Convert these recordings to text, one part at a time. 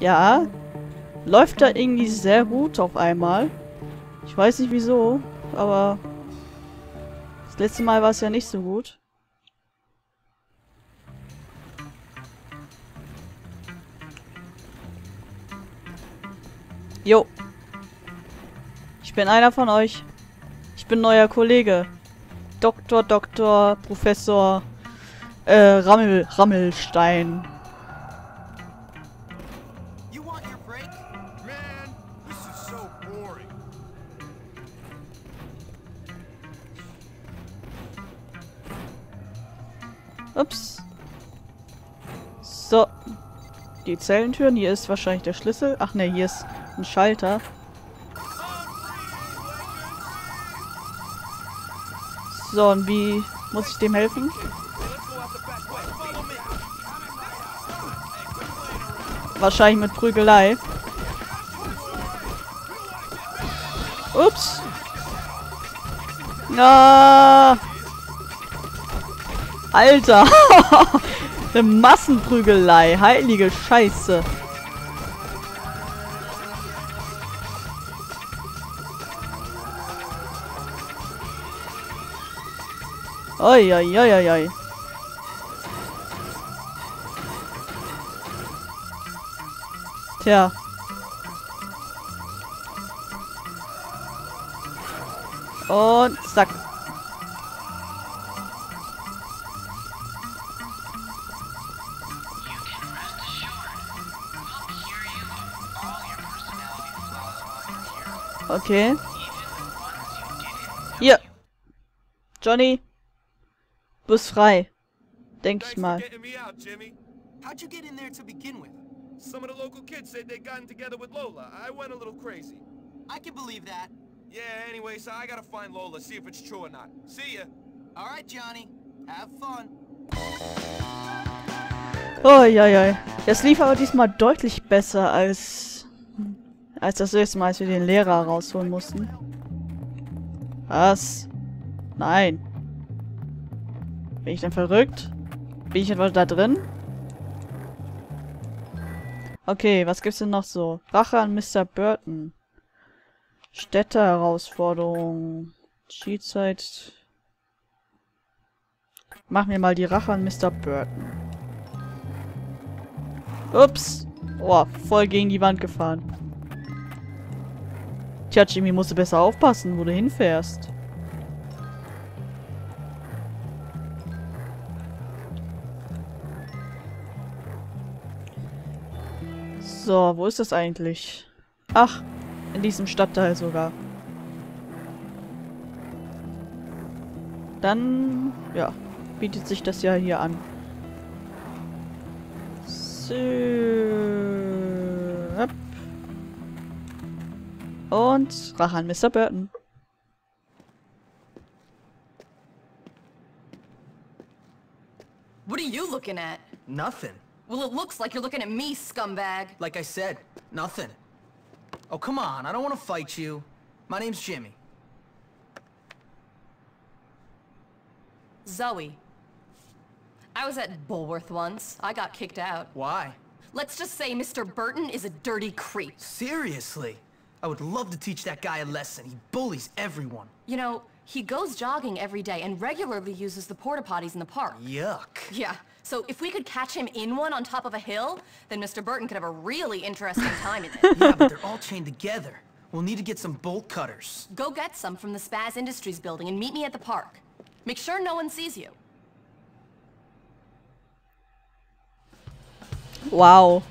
Ja. Läuft da irgendwie sehr gut auf einmal. Ich weiß nicht wieso, aber das letzte Mal war es ja nicht so gut. Jo. Ich bin einer von euch. Ich bin neuer Kollege. Doktor, Doktor, Professor, äh, Rammel, Rammelstein. Ups. So. Die Zellentüren. Hier ist wahrscheinlich der Schlüssel. Ach ne, hier ist ein Schalter. So, und wie muss ich dem helfen? Wahrscheinlich mit Prügelei. Ups. Ah. Alter. Eine Massenprügelei. Heilige Scheiße. Oi, oi, oi, oi. Tja. Und zack. Okay. Hier. Johnny. Bus frei. Denk ich mal. getting me out, Jimmy. How'd you get in there to begin with? Some of the local kids said they'd gotten together with Lola. I went a little crazy. I can believe that. Yeah, anyway, so I gotta find Lola, see if it's true or not. See ya. All right, Johnny. Have fun. Uiuiui. Das lief aber diesmal deutlich besser als als das letzte Mal, als wir den Lehrer rausholen mussten. Was? Nein. Bin ich denn verrückt? Bin ich etwa da drin? Okay, was gibt's denn noch so? Rache an Mr. Burton. Städte-Herausforderung. Cheatzeit. Mach mir mal die Rache an Mr. Burton. Ups. Oh, voll gegen die Wand gefahren. Tja, Jimmy, musst du besser aufpassen, wo du hinfährst. So, wo ist das eigentlich? Ach, in diesem Stadtteil sogar. Dann, ja, bietet sich das ja hier an. So. Und Rache an Mr. Burton. What are you looking at? Nothing. Well, it looks like you're looking at me, scumbag. Like I said, nothing. Oh, come on. I don't want to fight you. My name's Jimmy. Zoe. I was at Bulworth once. I got kicked out. Why? Let's just say Mr. Burton is a dirty creep. Seriously. I would love to teach that guy a lesson. He bullies everyone. You know, he goes jogging every day and regularly uses the porta potties in the park. Yuck. Yeah, so if we could catch him in one on top of a hill, then Mr. Burton could have a really interesting time in it. Yeah, but they're all chained together. We'll need to get some bolt cutters. Go get some from the Spaz Industries building and meet me at the park. Make sure no one sees you. Wow.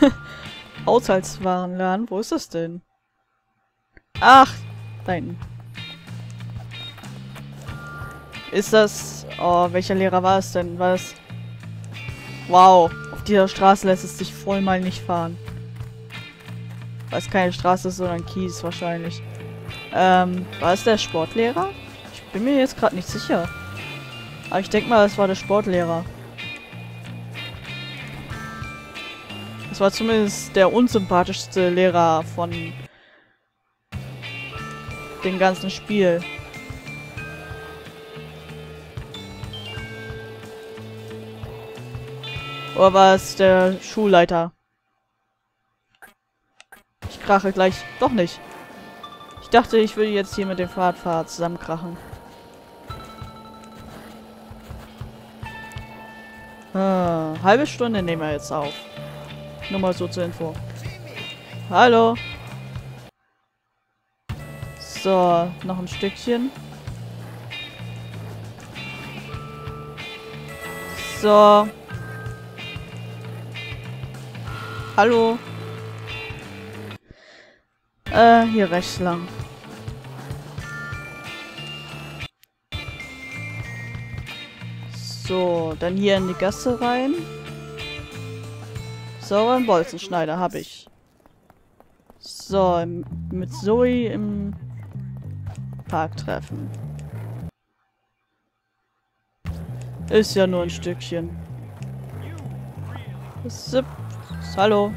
Haushaltswarenladen. Wo ist das denn? Ach, hinten. Ist das... Oh, welcher Lehrer war es denn? War es... Wow. Auf dieser Straße lässt es sich voll mal nicht fahren. Weil es keine Straße ist, sondern Kies wahrscheinlich. Ähm, war es der Sportlehrer? Ich bin mir jetzt gerade nicht sicher. Aber ich denke mal, es war der Sportlehrer. Das war zumindest der unsympathischste Lehrer von dem ganzen Spiel. Oder war es der Schulleiter? Ich krache gleich. Doch nicht. Ich dachte, ich würde jetzt hier mit dem Fahrradfahrer zusammenkrachen. Ah, halbe Stunde nehmen wir jetzt auf. Nur mal so zur Info. Hallo. So, noch ein Stückchen. So. Hallo. Äh, hier rechts lang. So, dann hier in die Gasse rein. So, ein Bolzenschneider habe ich. So, mit Zoe im Park treffen. Ist ja nur ein Stückchen. Zip. Hallo.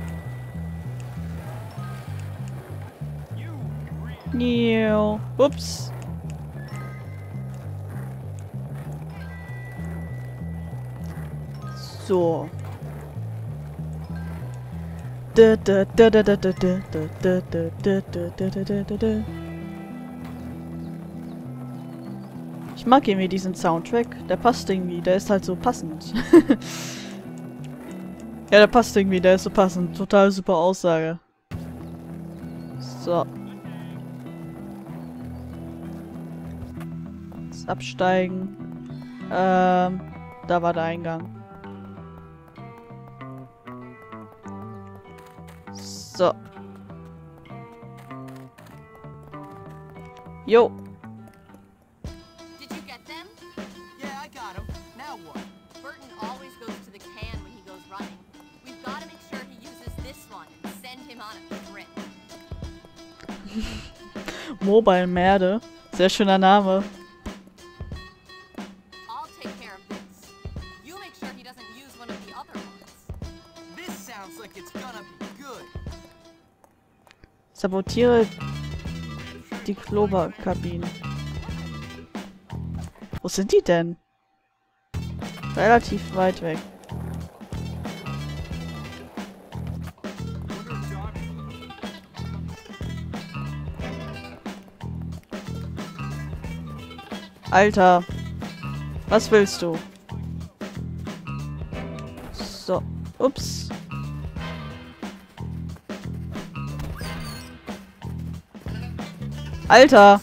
Nio. Ups. So. Da, da, da, da, da, da, da, da, da, da, da, da, da, da, Ich mag irgendwie diesen Soundtrack. Der passt irgendwie. Der ist halt so passend. ja, der passt irgendwie. Der ist so passend. Total super Aussage. So. Jetzt absteigen. Ähm, da war der Eingang. So. Jo. like it's gonna be good. Sabotiere die Kloberkabine. Wo sind die denn? Relativ weit weg. Alter. Was willst du? So. Ups. Alter.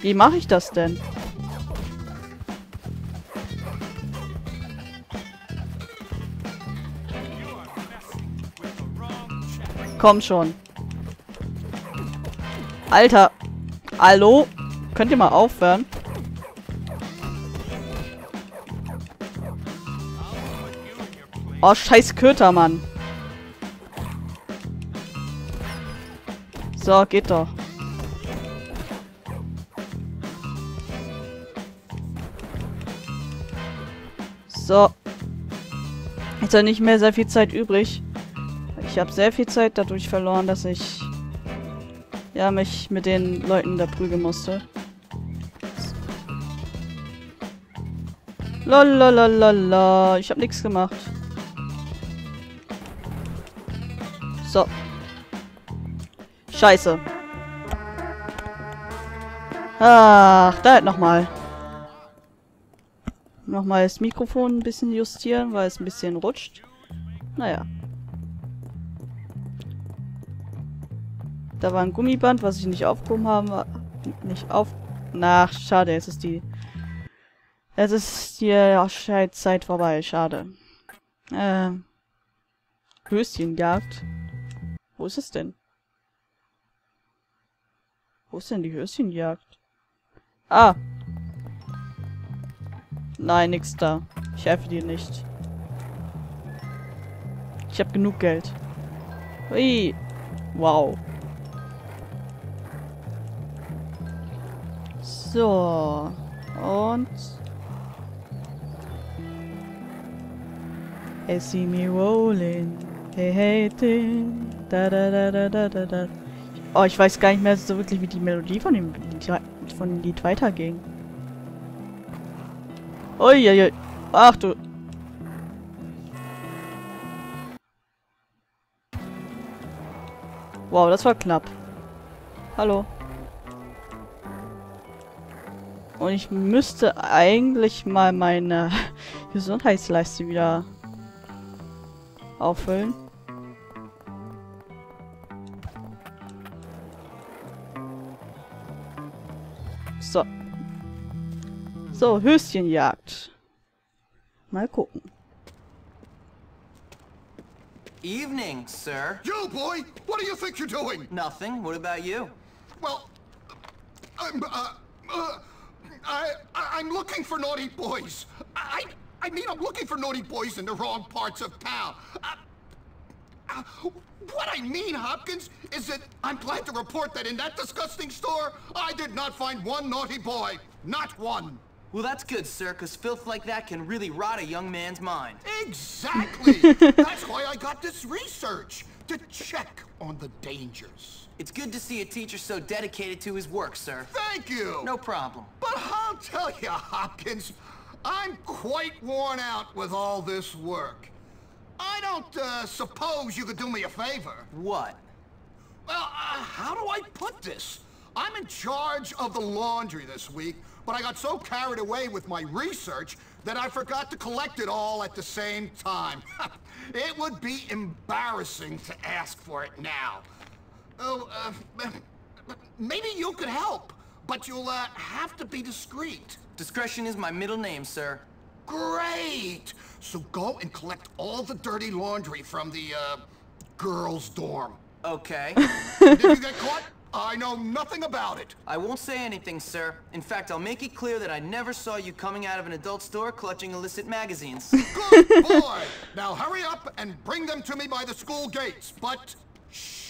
Wie mache ich das denn? Komm schon. Alter. Hallo? Könnt ihr mal aufhören? Oh, scheiß Köter, Mann. So, geht doch. So. Jetzt hat nicht mehr sehr viel Zeit übrig. Ich habe sehr viel Zeit dadurch verloren, dass ich ja mich mit den Leuten da prügeln musste. Lalalala. Ich habe nichts gemacht. So. Scheiße. Ach, da halt nochmal. Nochmal das Mikrofon ein bisschen justieren, weil es ein bisschen rutscht. Naja. Da war ein Gummiband, was ich nicht aufgehoben habe. Nicht auf... Na, schade, jetzt ist die... Jetzt ist die Zeit vorbei, schade. Äh... Höschenjagd. Wo ist es denn? Wo ist denn die Höschenjagd? Ah! Nein, nix da. Ich helfe dir nicht. Ich habe genug Geld. Ui. Wow. So. Und... They see me rolling. Hey, hey, din. Da, da, da, da, da, da, da. Oh, ich weiß gar nicht mehr so wirklich, wie die Melodie von dem Lied, von Lied weiterging. Uiuiui. Ach du. Wow, das war knapp. Hallo. Und ich müsste eigentlich mal meine Gesundheitsleiste wieder auffüllen. So. So, Höschenjagd. Mal gucken. Evening, sir. You, boy! What do you think you're doing? Nothing. What about you? Well, I'm, uh, uh, I, I- I'm looking for naughty boys. I, I mean, I'm looking for naughty boys in the wrong parts of town. Uh, uh, what I mean, Hopkins, is that I'm glad to report that in that disgusting store, I did not find one naughty boy. Not one. Well, that's good, sir, because filth like that can really rot a young man's mind. Exactly. That's why I got this research, to check on the dangers. It's good to see a teacher so dedicated to his work, sir. Thank you. No problem. But I'll tell you, Hopkins, I'm quite worn out with all this work. I don't uh, suppose you could do me a favor. What? Well, uh, how do I put this? I'm in charge of the laundry this week, but I got so carried away with my research that I forgot to collect it all at the same time. it would be embarrassing to ask for it now. Oh, uh, maybe you could help, but you'll uh, have to be discreet. Discretion is my middle name, sir. Great! So go and collect all the dirty laundry from the, uh, girls' dorm. Okay. Did you get caught? I know nothing about it. I won't say anything, sir. In fact, I'll make it clear that I never saw you coming out of an adult store clutching illicit magazines. Good boy! Now hurry up and bring them to me by the school gates, but shh.